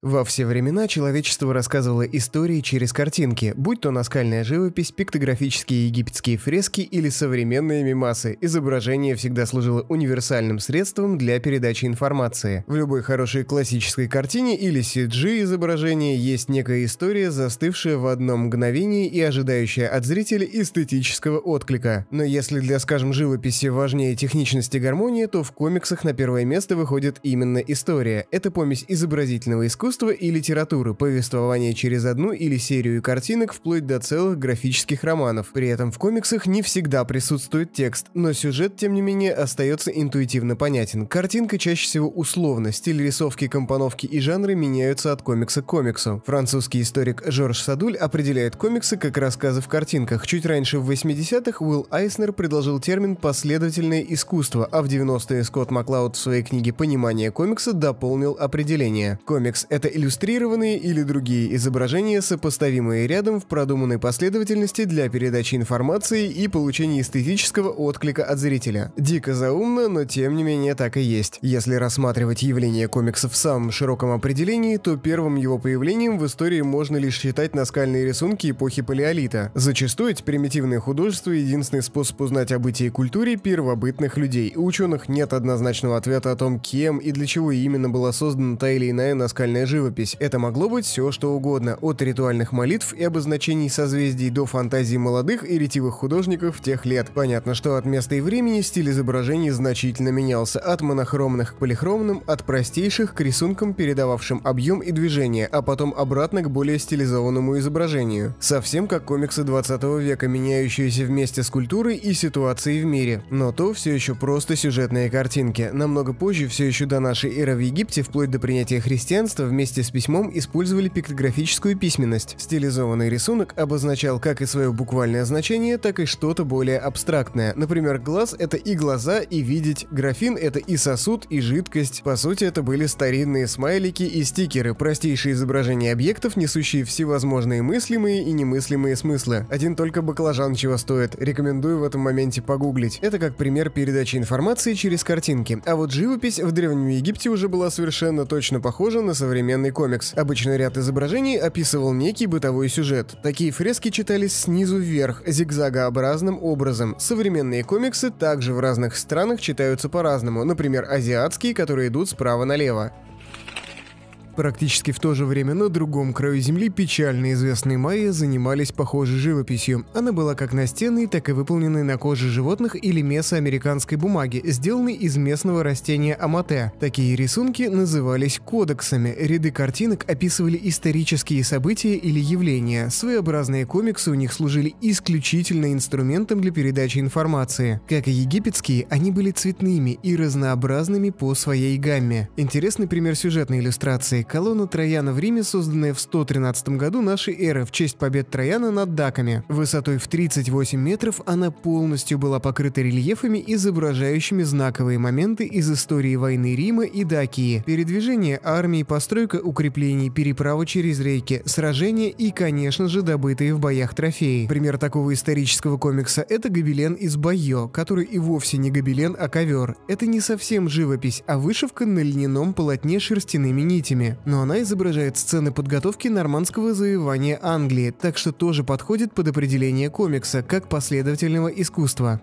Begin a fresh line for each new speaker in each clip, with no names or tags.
Во все времена человечество рассказывало истории через картинки, будь то наскальная живопись, пиктографические египетские фрески или современные мемасы. Изображение всегда служило универсальным средством для передачи информации. В любой хорошей классической картине или CG изображении есть некая история, застывшая в одном мгновении и ожидающая от зрителя эстетического отклика. Но если для, скажем, живописи важнее техничность и гармония, то в комиксах на первое место выходит именно история. Это помесь изобразительного искусства искусства и литературы, повествование через одну или серию картинок вплоть до целых графических романов. При этом в комиксах не всегда присутствует текст, но сюжет, тем не менее, остается интуитивно понятен. Картинка чаще всего условна, стиль рисовки, компоновки и жанры меняются от комикса к комиксу. Французский историк Жорж Садуль определяет комиксы как рассказы в картинках. Чуть раньше в 80-х Уилл Айснер предложил термин «последовательное искусство», а в 90-е Скотт Маклауд в своей книге «Понимание комикса» дополнил определение. Комикс — это иллюстрированные или другие изображения, сопоставимые рядом в продуманной последовательности для передачи информации и получения эстетического отклика от зрителя. Дико заумно, но тем не менее так и есть. Если рассматривать явление комиксов в самом широком определении, то первым его появлением в истории можно лишь считать наскальные рисунки эпохи Палеолита. Зачастую эти примитивные художества — единственный способ узнать о бытии и культуре первобытных людей. У ученых нет однозначного ответа о том, кем и для чего именно была создана та или иная наскальная живопись. Это могло быть все, что угодно, от ритуальных молитв и обозначений созвездий до фантазий молодых и ретивых художников тех лет. Понятно, что от места и времени стиль изображений значительно менялся, от монохромных к полихромным, от простейших к рисункам, передававшим объем и движение, а потом обратно к более стилизованному изображению. Совсем как комиксы 20 века, меняющиеся вместе с культурой и ситуацией в мире. Но то все еще просто сюжетные картинки. Намного позже, все еще до нашей эры в Египте, вплоть до принятия христианства, в вместе с письмом использовали пиктографическую письменность. Стилизованный рисунок обозначал как и свое буквальное значение, так и что-то более абстрактное. Например, глаз — это и глаза, и видеть. Графин — это и сосуд, и жидкость. По сути, это были старинные смайлики и стикеры, простейшие изображения объектов, несущие всевозможные мыслимые и немыслимые смыслы. Один только баклажан чего стоит. Рекомендую в этом моменте погуглить. Это как пример передачи информации через картинки. А вот живопись в Древнем Египте уже была совершенно точно похожа на современную современный комикс. Обычный ряд изображений описывал некий бытовой сюжет. Такие фрески читались снизу вверх, зигзагообразным образом. Современные комиксы также в разных странах читаются по-разному, например, азиатские, которые идут справа налево. Практически в то же время на другом краю Земли печально известные майя занимались похожей живописью. Она была как настенной, так и выполненной на коже животных или месоамериканской бумаги, сделанной из местного растения амате. Такие рисунки назывались кодексами. Ряды картинок описывали исторические события или явления. Своеобразные комиксы у них служили исключительно инструментом для передачи информации. Как и египетские, они были цветными и разнообразными по своей гамме. Интересный пример сюжетной иллюстрации колонна Трояна в Риме, созданная в 113 году нашей эры в честь побед Трояна над даками. Высотой в 38 метров она полностью была покрыта рельефами, изображающими знаковые моменты из истории войны Рима и Дакии, передвижение армии, постройка укреплений, переправа через реки, сражения и, конечно же, добытые в боях трофеи. Пример такого исторического комикса – это гобелен из Байо, который и вовсе не гобелен, а ковер. Это не совсем живопись, а вышивка на льняном полотне шерстяными нитями но она изображает сцены подготовки нормандского завоевания Англии, так что тоже подходит под определение комикса, как последовательного искусства.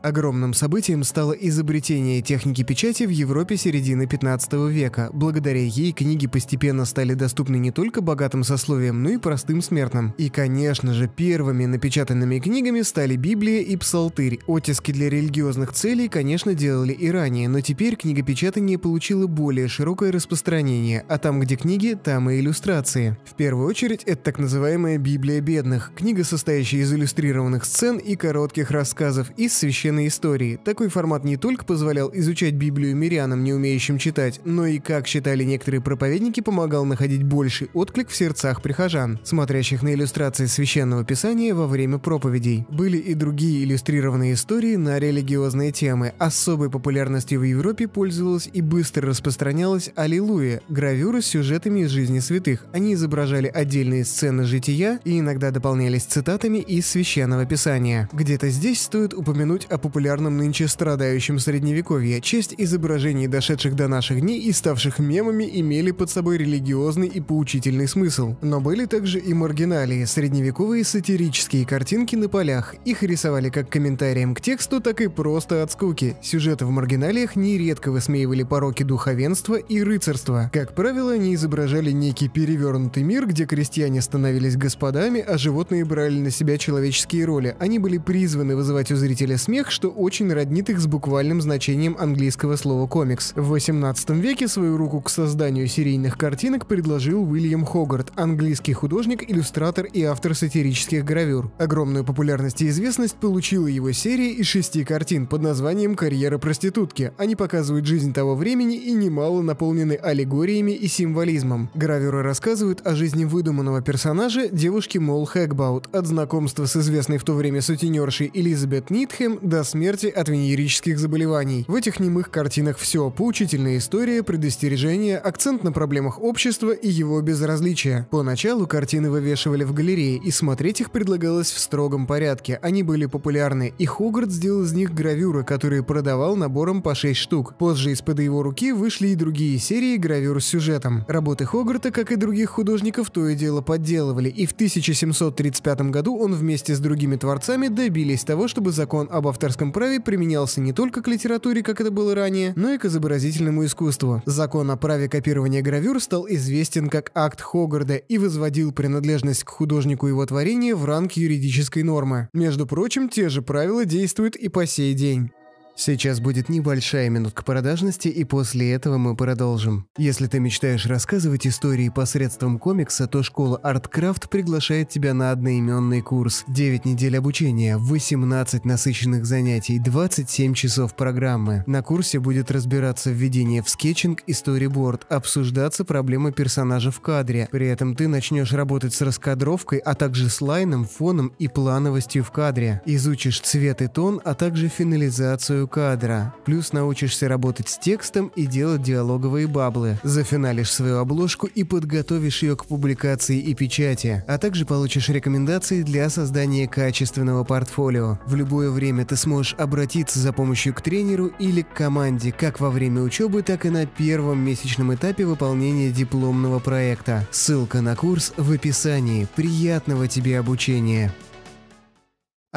Огромным событием стало изобретение техники печати в Европе середины 15 века. Благодаря ей книги постепенно стали доступны не только богатым сословиям, но и простым смертным. И, конечно же, первыми напечатанными книгами стали Библия и Псалтырь. Оттиски для религиозных целей, конечно, делали и ранее, но теперь книгопечатание получило более широкое распространение, а там, где книги, там и иллюстрации. В первую очередь, это так называемая Библия бедных, книга, состоящая из иллюстрированных сцен и коротких рассказов из священных священной истории. Такой формат не только позволял изучать Библию мирянам, не умеющим читать, но и, как считали некоторые проповедники, помогал находить больший отклик в сердцах прихожан, смотрящих на иллюстрации священного писания во время проповедей. Были и другие иллюстрированные истории на религиозные темы. Особой популярностью в Европе пользовалась и быстро распространялась «Аллилуйя» — гравюры с сюжетами из жизни святых. Они изображали отдельные сцены жития и иногда дополнялись цитатами из священного писания. Где-то здесь стоит упомянуть о о популярном нынче страдающем средневековье. Часть изображений, дошедших до наших дней и ставших мемами, имели под собой религиозный и поучительный смысл. Но были также и маргиналии, средневековые сатирические картинки на полях. Их рисовали как комментарием к тексту, так и просто от скуки. Сюжеты в маргиналиях нередко высмеивали пороки духовенства и рыцарства. Как правило, они изображали некий перевернутый мир, где крестьяне становились господами, а животные брали на себя человеческие роли. Они были призваны вызывать у зрителя смех, что очень роднит их с буквальным значением английского слова «комикс». В 18 веке свою руку к созданию серийных картинок предложил Уильям Хогарт, английский художник, иллюстратор и автор сатирических гравюр. Огромную популярность и известность получила его серия из шести картин под названием «Карьера проститутки». Они показывают жизнь того времени и немало наполнены аллегориями и символизмом. Гравюры рассказывают о жизни выдуманного персонажа девушки Мол Хэгбаут, от знакомства с известной в то время сутенершей Элизабет Нитхэм до смерти от венерических заболеваний. В этих немых картинах все – поучительная история, предостережение, акцент на проблемах общества и его безразличие. Поначалу картины вывешивали в галерее, и смотреть их предлагалось в строгом порядке. Они были популярны, и Хогарт сделал из них гравюры, которые продавал набором по 6 штук. Позже из-под его руки вышли и другие серии гравюр с сюжетом. Работы Хогарта, как и других художников, то и дело подделывали, и в 1735 году он вместе с другими творцами добились того, чтобы закон об авторском праве применялся не только к литературе, как это было ранее, но и к изобразительному искусству. Закон о праве копирования гравюр стал известен как акт Хогарда и возводил принадлежность к художнику его творения в ранг юридической нормы. Между прочим, те же правила действуют и по сей день. Сейчас будет небольшая минутка продажности, и после этого мы продолжим. Если ты мечтаешь рассказывать истории посредством комикса, то школа ArtCraft приглашает тебя на одноименный курс. 9 недель обучения, 18 насыщенных занятий, 27 часов программы. На курсе будет разбираться введение в скетчинг и сториборд, обсуждаться проблемы персонажа в кадре. При этом ты начнешь работать с раскадровкой, а также с лайном, фоном и плановостью в кадре. Изучишь цвет и тон, а также финализацию кадра. Плюс научишься работать с текстом и делать диалоговые баблы. Зафиналишь свою обложку и подготовишь ее к публикации и печати. А также получишь рекомендации для создания качественного портфолио. В любое время ты сможешь обратиться за помощью к тренеру или к команде как во время учебы, так и на первом месячном этапе выполнения дипломного проекта. Ссылка на курс в описании. Приятного тебе обучения!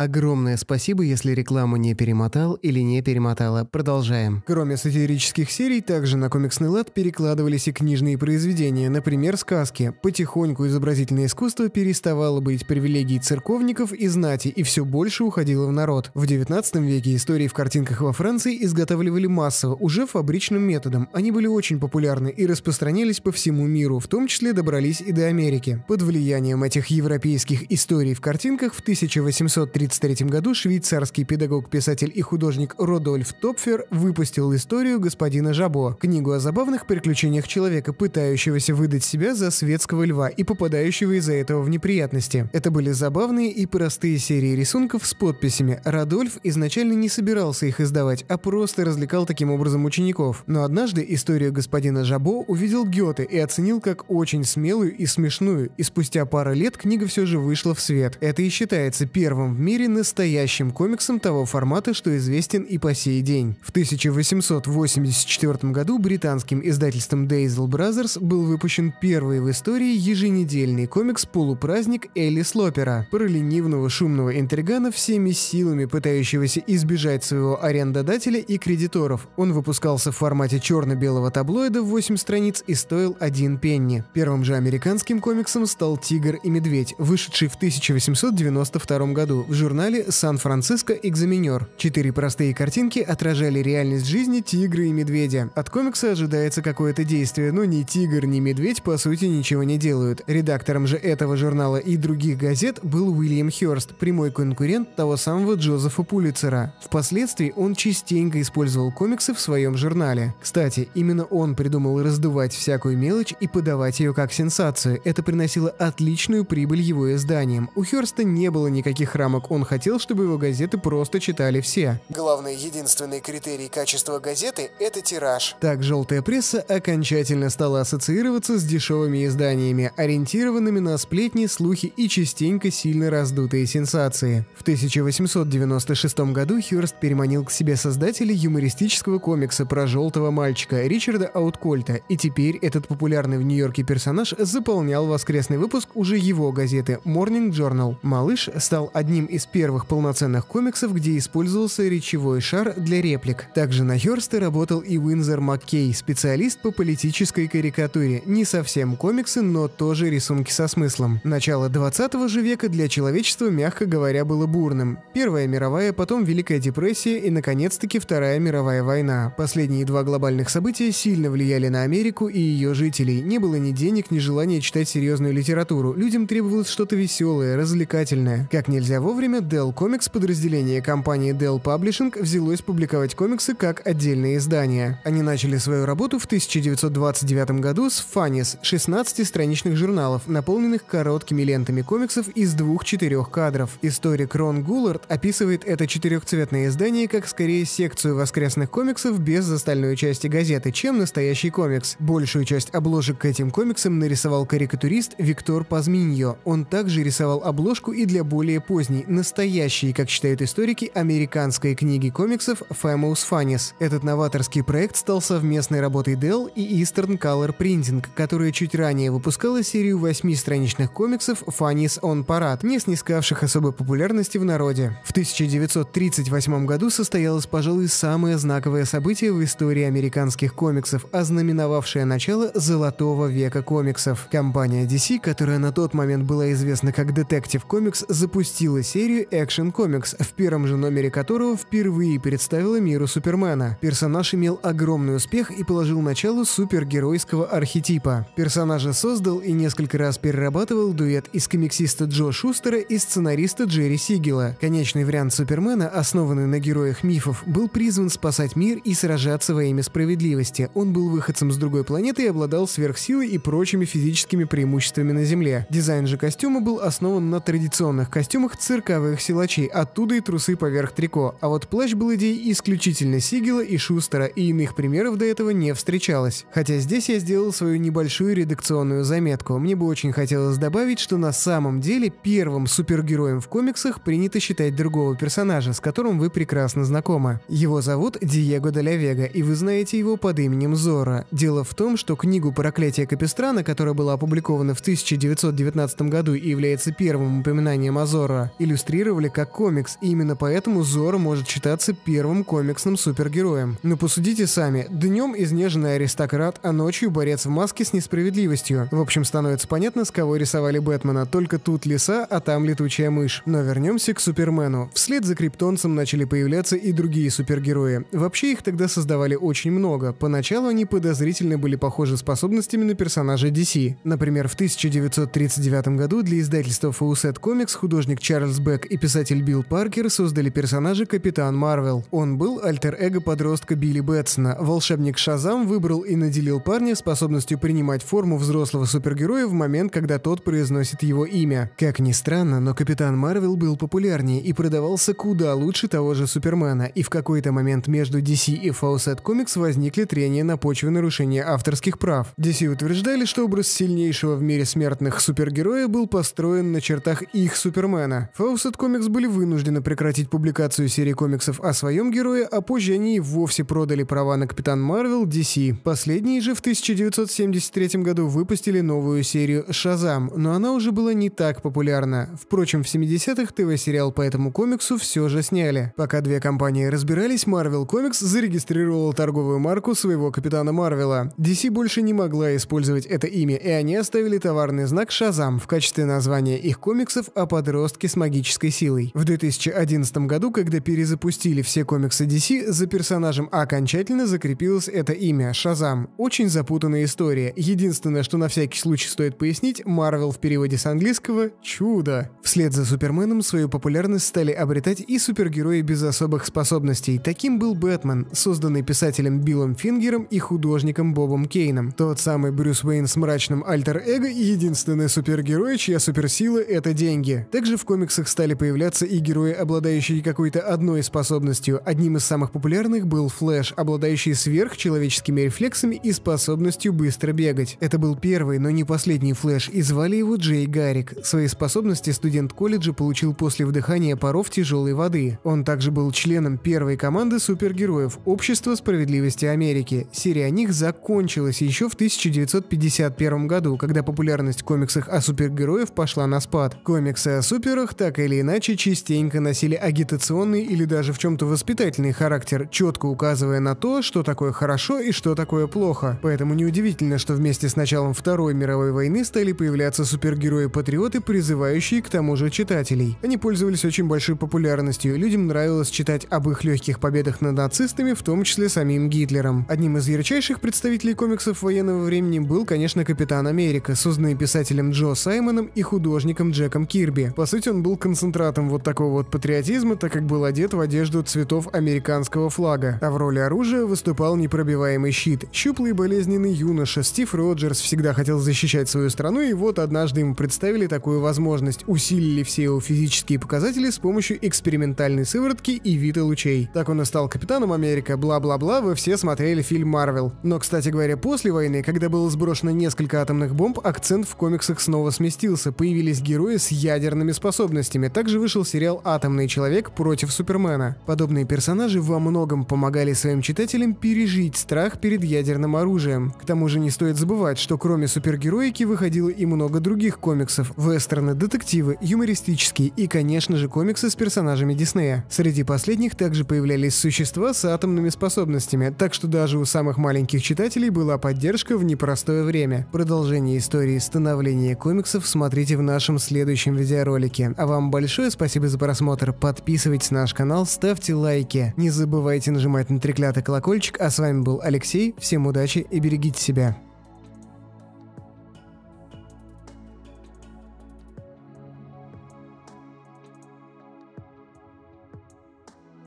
Огромное спасибо, если рекламу не перемотал или не перемотала. Продолжаем. Кроме сатирических серий, также на комиксный лад перекладывались и книжные произведения, например, сказки. Потихоньку изобразительное искусство переставало быть привилегией церковников и знати, и все больше уходило в народ. В 19 веке истории в картинках во Франции изготавливали массово, уже фабричным методом. Они были очень популярны и распространялись по всему миру, в том числе добрались и до Америки. Под влиянием этих европейских историй в картинках в 1830 1933 году швейцарский педагог, писатель и художник Родольф Топфер выпустил историю господина Жабо, книгу о забавных приключениях человека, пытающегося выдать себя за светского льва и попадающего из-за этого в неприятности. Это были забавные и простые серии рисунков с подписями. Родольф изначально не собирался их издавать, а просто развлекал таким образом учеников. Но однажды историю господина Жабо увидел Гёте и оценил как очень смелую и смешную, и спустя пару лет книга все же вышла в свет. Это и считается первым в мире мире настоящим комиксом того формата, что известен и по сей день. В 1884 году британским издательством Daisel Brothers был выпущен первый в истории еженедельный комикс «Полупраздник» Элли Слопера, про ленивного шумного интригана всеми силами пытающегося избежать своего арендодателя и кредиторов. Он выпускался в формате черно-белого таблоида в 8 страниц и стоил 1 пенни. Первым же американским комиксом стал «Тигр и медведь», вышедший в 1892 году в журнале «Сан-Франциско Экзаменер». Четыре простые картинки отражали реальность жизни тигра и медведя. От комикса ожидается какое-то действие, но ни тигр, ни медведь по сути ничего не делают. Редактором же этого журнала и других газет был Уильям Хёрст, прямой конкурент того самого Джозефа Пулицера. Впоследствии он частенько использовал комиксы в своем журнале. Кстати, именно он придумал раздувать всякую мелочь и подавать ее как сенсацию. Это приносило отличную прибыль его изданиям. У Хёрста не было никаких рамок Он хотел, чтобы его газеты просто читали все. Главный единственный критерий качества газеты – это тираж. Так желтая пресса окончательно стала ассоциироваться с дешевыми изданиями, ориентированными на сплетни, слухи и частенько сильно раздутые сенсации. В 1896 году Хёрст переманил к себе создателя юмористического комикса про желтого мальчика Ричарда Ауткольта, и теперь этот популярный в Нью-Йорке персонаж заполнял воскресный выпуск уже его газеты Morning Journal. Малыш стал одним из первых полноценных комиксов, где использовался речевой шар для реплик. Также на Хёрсте работал и Уинзер Маккей, специалист по политической карикатуре. Не совсем комиксы, но тоже рисунки со смыслом. Начало 20 же века для человечества, мягко говоря, было бурным. Первая мировая, потом Великая депрессия и, наконец-таки, Вторая мировая война. Последние два глобальных события сильно влияли на Америку и ее жителей. Не было ни денег, ни желания читать серьезную литературу. Людям требовалось что-то веселое, развлекательное. Как нельзя вовремя, Dell Comics, подразделение компании Dell Publishing, взялось публиковать комиксы как отдельные издания. Они начали свою работу в 1929 году с Funnies, 16-страничных журналов, наполненных короткими лентами комиксов из двух-четырех кадров. Историк Рон Гуллард описывает это четырехцветное издание как скорее секцию воскресных комиксов без остальной части газеты, чем настоящий комикс. Большую часть обложек к этим комиксам нарисовал карикатурист Виктор Пазминьо. Он также рисовал обложку и для более поздней, настоящей, как считают историки, американской книги комиксов Famous Funnies. Этот новаторский проект стал совместной работой Dell и Eastern Color Printing, которая чуть ранее выпускала серию восьмистраничных комиксов Funnies on Parade, не снискавших особой популярности в народе. В 1938 году состоялось, пожалуй, самое знаковое событие в истории американских комиксов, ознаменовавшее начало золотого века комиксов. Компания DC, которая на тот момент была известна как Detective Comics, запустила серию Action Comics, в первом же номере которого впервые представила миру Супермена. Персонаж имел огромный успех и положил начало супергеройского архетипа. Персонажа создал и несколько раз перерабатывал дуэт из комиксиста Джо Шустера и сценариста Джерри Сигела. Конечный вариант Супермена, основанный на героях мифов, был призван спасать мир и сражаться во имя справедливости. Он был выходцем с другой планеты и обладал сверхсилой и прочими физическими преимуществами на Земле. Дизайн же костюма был основан на традиционных костюмах цирковых силачей, оттуда и трусы поверх трико, а вот плащ был идеей исключительно Сигела и Шустера, и иных примеров до этого не встречалось. Хотя здесь я сделал свою небольшую редакционную заметку. Мне бы очень хотелось добавить, что на самом деле первым супергероем в комиксах принято считать другого персонажа, с которым вы прекрасно знакомы. Его зовут Диего де Вега, и вы знаете его под именем Зора. Дело в том, что книгу «Проклятие Капистрана», которая была опубликована в 1919 году и является первым упоминанием о Зорро, иллюстрировали как комикс, и именно поэтому Зорро может считаться первым комиксным супергероем. Но посудите сами, днем изнеженный аристократ, а ночью борец в маске с несправедливостью. В общем, становится понятно, с кого рисовали Бэтмена, только тут лиса, а там летучая мышь. Но вернемся к Супермену. Вслед за Криптонцем начали появляться и другие супергерои. Вообще их тогда создавали очень много. Поначалу они подозрительно были похожи способностями на персонажей DC. Например, в 1939 году для издательства Fawcett Comics художник Чарльз Бек и писатель Билл Паркер создали персонажа Капитан Марвел. Он был альтер-эго подростка Билли Бэтсона. Волшебник Шазам выбрал и наделил парня способностью принимать форму взрослого супергероя в момент, когда тот произносит его имя. Как ни странно, но Капитан Марвел был популярнее и продавался куда лучше того же Супермена, и в какой-то момент между DC и Fawcett Comics возникли трения на почве нарушения авторских прав. DC утверждали, что образ сильнейшего в мире смертных супергероя был построен на чертах их Супермена. Fawcett Comics были вынуждены прекратить публикацию серии комиксов о своем герое, а позже они и вовсе продали права на Капитан Марвел DC. Последние же в 1973 году выпустили новую серию «Шазам», но она уже была не так популярна. Впрочем, в 70-х ТВ-сериал по этому комиксу все же сняли. Пока две компании разбирались, Marvel Comics зарегистрировала торговую марку своего Капитана Марвела. DC больше не могла использовать это имя, и они оставили товарный знак «Шазам» в качестве названия их комиксов о подростке с магической силой. В 2011 году, когда перезапустили все комиксы DC, за персонажем окончательно закрепилось это имя – Шазам. Очень запутанная история. Единственное, что на всякий случай стоит пояснить, Марвел в переводе с английского – чудо. Вслед за Суперменом свою популярность стали обретать и супергерои без особых способностей. Таким был Бэтмен, созданный писателем Биллом Фингером и художником Бобом Кейном. Тот самый Брюс Уэйн с мрачным альтер-эго и единственный супергерой, чья суперсила — это деньги. Также в комиксах стали стали появляться и герои, обладающие какой-то одной способностью. Одним из самых популярных был Флэш, обладающий сверхчеловеческими рефлексами и способностью быстро бегать. Это был первый, но не последний Флэш, и звали его Джей Гаррик. Свои способности студент колледжа получил после вдыхания паров тяжелой воды. Он также был членом первой команды супергероев Общества справедливости Америки. Серия о них закончилась еще в 1951 году, когда популярность в комиксах о супергероев пошла на спад. Комиксы о суперах так или иначе частенько носили агитационный или даже в чем-то воспитательный характер, четко указывая на то, что такое хорошо и что такое плохо. Поэтому неудивительно, что вместе с началом Второй мировой войны стали появляться супергерои-патриоты, призывающие к тому же читателей. Они пользовались очень большой популярностью, людям нравилось читать об их легких победах над нацистами, в том числе самим Гитлером. Одним из ярчайших представителей комиксов военного времени был, конечно, Капитан Америка, созданный писателем Джо Саймоном и художником Джеком Кирби. По сути, он был концентратом вот такого вот патриотизма, так как был одет в одежду цветов американского флага. А в роли оружия выступал непробиваемый щит. Щуплый болезненный юноша Стив Роджерс всегда хотел защищать свою страну, и вот однажды ему представили такую возможность. Усилили все его физические показатели с помощью экспериментальной сыворотки и вида лучей. Так он и стал капитаном Америка, бла-бла-бла, вы все смотрели фильм Марвел. Но, кстати говоря, после войны, когда было сброшено несколько атомных бомб, акцент в комиксах снова сместился. Появились герои с ядерными способностями. Также вышел сериал «Атомный человек против Супермена». Подобные персонажи во многом помогали своим читателям пережить страх перед ядерным оружием. К тому же не стоит забывать, что кроме супергероики выходило и много других комиксов, вестерны, детективы, юмористические и, конечно же, комиксы с персонажами Диснея. Среди последних также появлялись существа с атомными способностями, так что даже у самых маленьких читателей была поддержка в непростое время. Продолжение истории становления комиксов смотрите в нашем следующем видеоролике. А вам большое спасибо за просмотр, подписывайтесь на наш канал, ставьте лайки. Не забывайте нажимать на треклятый колокольчик, а с вами был Алексей, всем удачи и берегите себя.